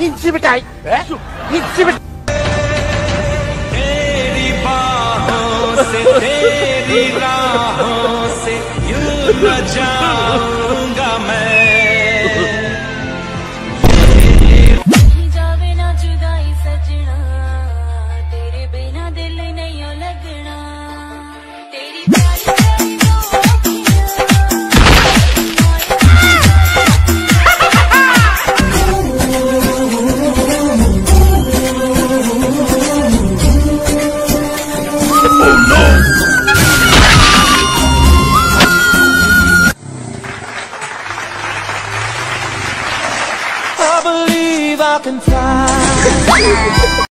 इंची बिटाई इंची बिटाई बाहों से तेरी राहों से यू न जाऊँ। I believe I can fly